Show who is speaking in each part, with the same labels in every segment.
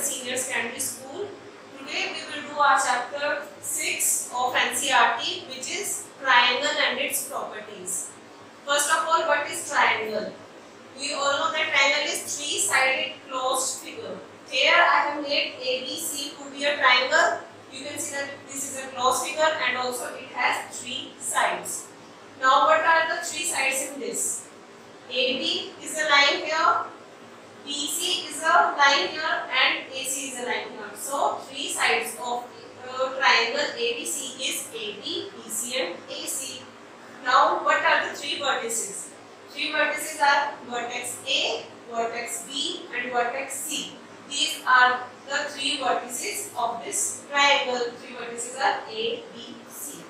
Speaker 1: Senior Secondary School. Today we will do our chapter 6 of NCERT which is triangle and its properties. First of all, what is triangle? We all know that triangle is three-sided closed figure. Here I have made ABC to be a triangle. You can see that this is a closed figure and also it has three sides. Now what are the three sides in this? AB is a line here, BC is a line here and AC is a line here. So three sides of uh, triangle ABC is AB, BC and AC. Now what are the three vertices? Three vertices are vertex A, vertex B and vertex C. These are the three vertices of this triangle. Three vertices are A, B, C.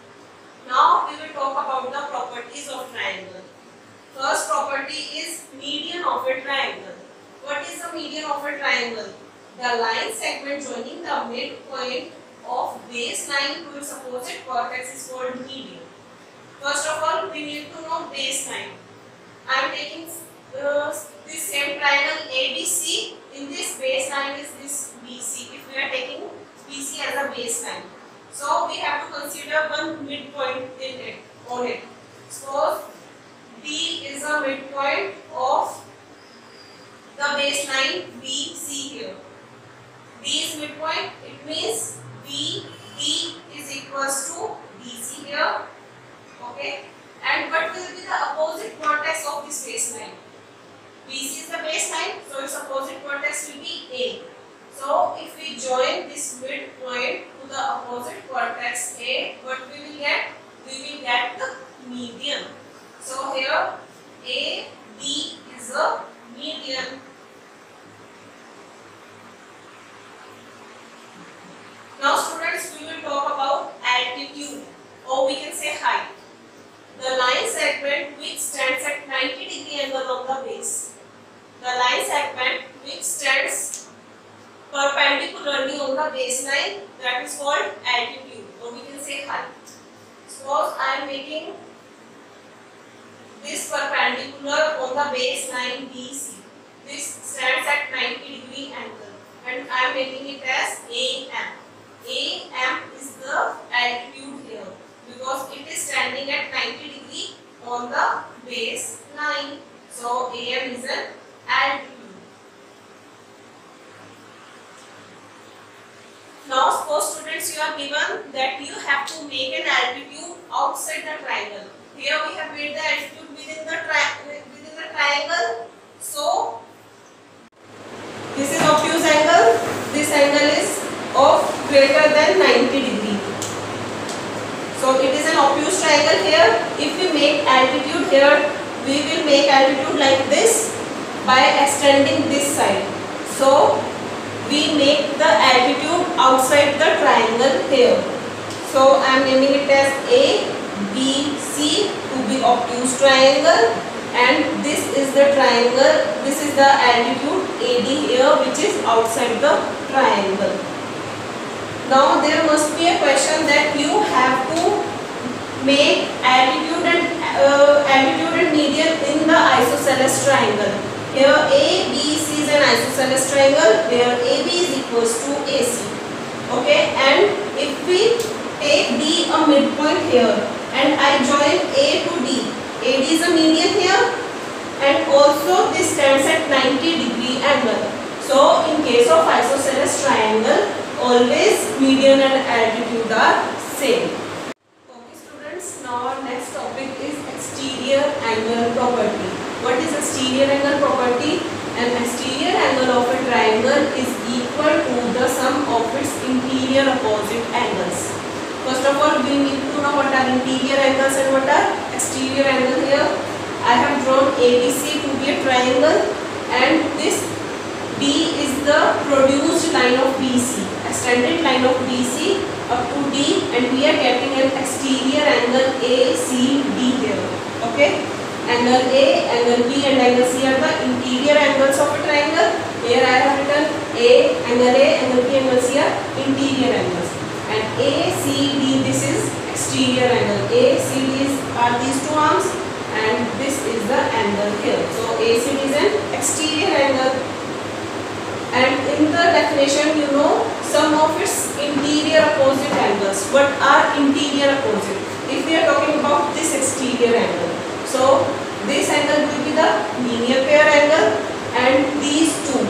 Speaker 1: Now we will talk about the properties of triangle. First property is median of a triangle. What is the median of a triangle? The line segment joining the midpoint of baseline to its opposite vertex is called median. First of all, we need to know baseline. I am taking uh, this same triangle ABC. In this baseline is this BC. If we are taking BC as a baseline, so we have to consider one midpoint in it on it. Suppose D is a midpoint of the baseline BC here. D is midpoint. It means B is equals to BC here. Okay. And what will be the opposite vertex of this baseline? BC is the baseline, so its opposite vertex will be A. So if we join this midpoint to the opposite vertex A, what we will get? We will get the median. So here A, B is a median. Now students, we will talk about altitude or we can say height. The line segment which stands at 90 degree angle on the base. The line segment which stands perpendicularly on the baseline that is called altitude or we can say height. Suppose I am making this perpendicular on the baseline BC. This stands at 90 degree angle and I am making it as AM. AM is the altitude here because it is standing at 90 degree on the base line. So AM is an altitude. Now suppose students you are given that you have to make an altitude outside the triangle. Here we have made the altitude within the within the triangle. So this is obtuse angle. This angle is of greater than 90 degree. So it is an obtuse triangle here. If we make altitude here, we will make altitude like this by extending this side. So we make the altitude outside the triangle here. So I am naming it as A, B, C to be obtuse triangle and this is the triangle, this is the altitude AD here which is outside the triangle. Now there must be a question that you have to make altitude and uh, altitude and median in the isosceles triangle. Here A, B, C is an isosceles triangle where AB is equals to AC. Okay, and if we take D a midpoint here and I join A to D, AD is a median here and also this stands at 90 degree angle. So in case of isosceles triangle, always median and altitude are same. Okay students, now our next topic is exterior angle property. What is exterior angle property? An exterior angle of a triangle is equal to the sum of its interior opposite angles. First of all, we need to know what are interior angles and what are exterior angles here. I have drawn ABC to be a triangle and this D is the produced line of BC, extended line of BC up to D and we are getting an exterior angle ACD here. Okay. Angle A, angle B and angle C are the interior angles of a triangle. Here I have written A, angle A, angle B, and angle C are interior angles. And ACD this is exterior angle. ACD is, are these two arms and this is the angle here. So ACD is an exterior angle. and in the definition you know sum of its interior opposite angles. What are interior opposite? If we are talking about this exterior angle, so this angle will be the linear pair angle and these two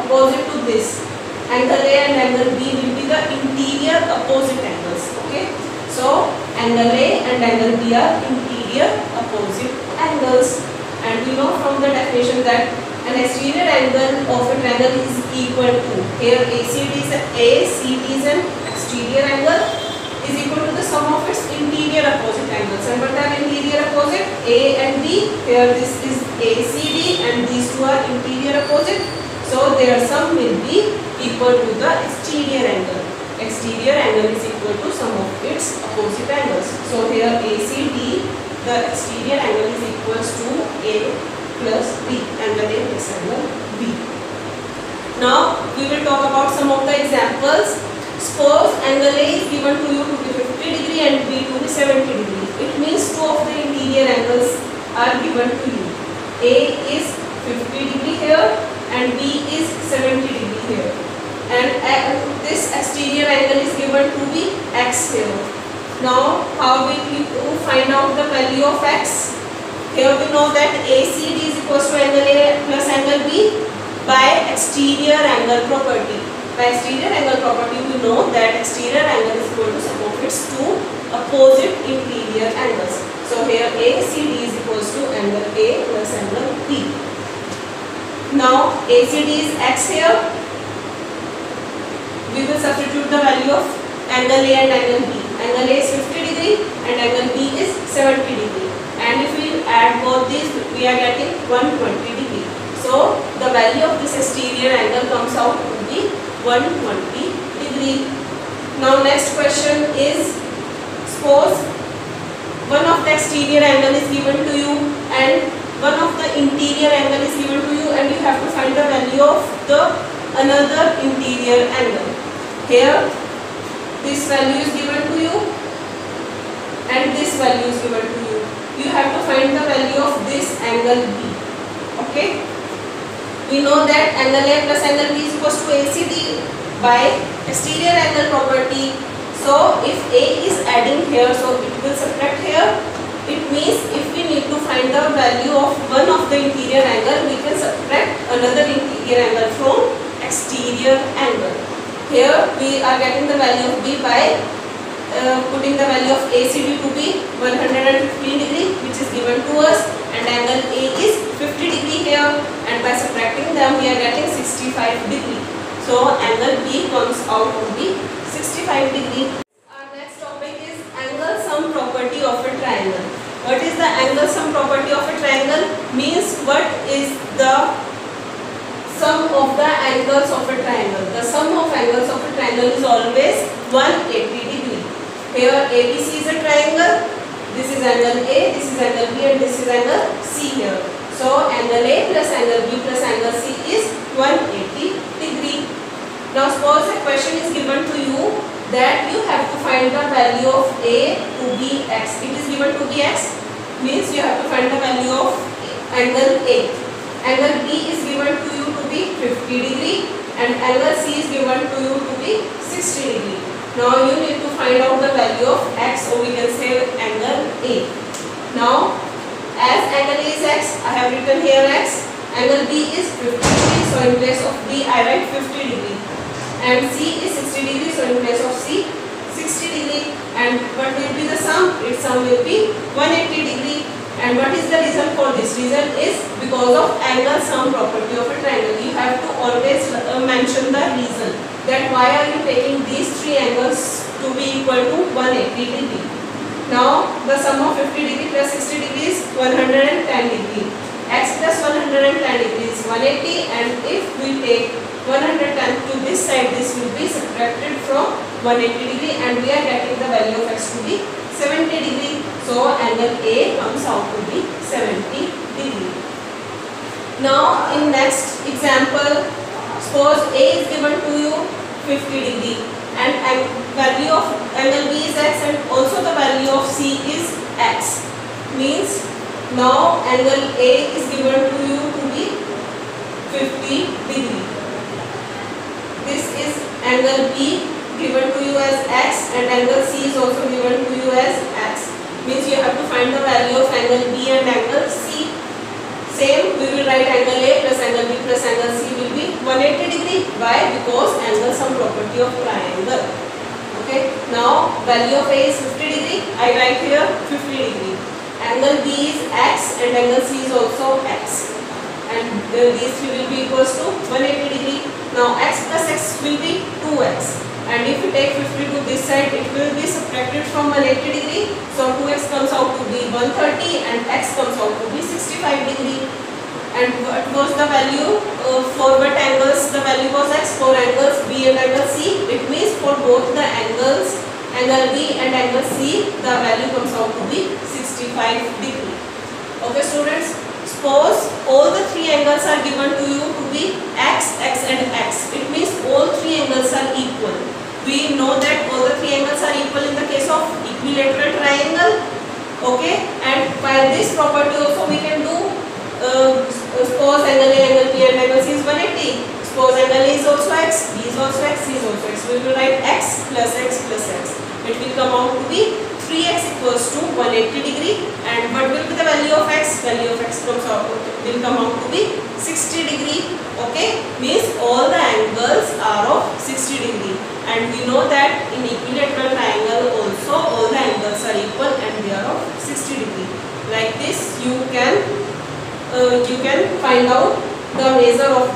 Speaker 1: opposite to this angle A and angle B will be the interior opposite angles. Okay. So angle A and angle B are interior opposite angles. And we know from the definition that an exterior angle of a triangle is equal to here ACD is ACD is an exterior angle is equal to the sum of its interior opposite angles. And what are interior opposite? A and B. Here this is ACD and these two are interior opposite. So their sum will be equal to the exterior angle exterior angle is equal to sum of its opposite angles so here ACD the exterior angle is equals to A plus B angle A plus angle B. Now we will talk about some of the examples. Suppose angle A is given to you to be 50 degree and B to be 70 degree. It means two of the interior angles are given to you. A is 50 degree here and B is 70 degree here. And uh, this exterior angle is given to be x here. Now how you find out the value of x? Here we know that ACD is equal to angle A plus angle B by exterior angle property. By exterior angle property we know that exterior angle is equal to sum of its two opposite interior angles. So here ACD is equal to angle A plus angle B. Now ACD is x here. We will substitute the value of angle A and angle B. Angle A is 50 degree and angle B is 70 degree and if we add both these we are getting 120 degree. So the value of this exterior angle comes out to be 120 degree. Now next question is suppose one of the exterior angle is given to you and one of the interior angle is given to you and you have to find the value of the another interior angle. Here this value is given to you and this value is given to you you have to find the value of this angle B. Okay. We know that angle A plus angle B is equal to ACD by exterior angle property. So if A is adding here, so it will subtract here. It means if we need to find the value of one of the interior angle, we can subtract another interior angle from exterior angle. Here we are getting the value of B by uh, putting the value of ACD to be 115 degree which is given to us and angle A is 50 degree here and by subtracting them we are getting 65 degree. So angle B comes out to be 65 degree. Our next topic is angle sum property of a triangle. What is the angle sum property of a triangle? Means what is the sum of the angles of a triangle. The sum of angles of a triangle is always 180 degree. here ABC is a triangle. This is angle A, this is angle B and this is angle C here. So angle A plus angle B plus angle C is 180 degree. Now suppose a question is given to you that you have to find the value of A to be x. It is given to be x means you have to find the value of angle A. Angle B is given to be 50 degree and angle C is given to you to be 60 degree. Now you need to find out the value of x so we can say angle A. Now as angle A is x, I have written here x. Angle B is 50 degree so in place of B I write 50 degree. And C is 60 degree so in place of C 60 degree. And what will be the sum? Its sum will be 180 degree. And what is the reason for this? Reason is because of angle sum property of a triangle. You have to always uh, mention the reason that why are you taking these three angles to be equal to 180 degree. Now the sum of 50 degree plus 60 degree is 110 degree. x plus 110 degree is 180 and if we take 110 to this side this will be subtracted from 180 degree and we are getting the value of x to be 70 degree. Angle A comes out to be 70 degree. Now in next example Suppose A is given to you 50 degree and, value of angle B is x and also the value of C is x. Means now angle A is given to you to be 50 degree This is angle B given to you as x and angle C is also given to you as. Means you have to find the value of angle B and angle C. Same, we will write angle A plus angle B plus angle C will be 180 degree. Why? Because angle sum property of triangle. Okay. Now value of A is 50 degree. I write here 50 degree. Angle B is x and angle C is also x. And uh, these three will be equals to 180 degree. Now x plus x will be 2x and if you take 50 to this side it will be subtracted from 180 degree. So 2x comes out to be 130 and x comes out to be 65 degree. And what was the value? Uh, for what angles the value was x? For angles b and angle c. It means for both the angles angle b and angle c the value comes out to be 65 degree. Okay students suppose all the three angles are given to you to be x, x and x. It means all three angles are equal. We know that all the three angles are equal in the case of equilateral triangle. Okay, and by this property also we can do uh, suppose angle A, angle B and angle C is 180. Suppose angle A is also x, B is also x, C is also x. We will write x plus x plus x. It will come out to be 3x equals to 180 degree and what will be the value of x? Value of x comes out will come out to be 60 degree. Okay, means all the angles are of 60 degree and we know that in equilateral triangle also all the angles are equal and they are of 60 degree. Like this you can uh, you can find out the measure of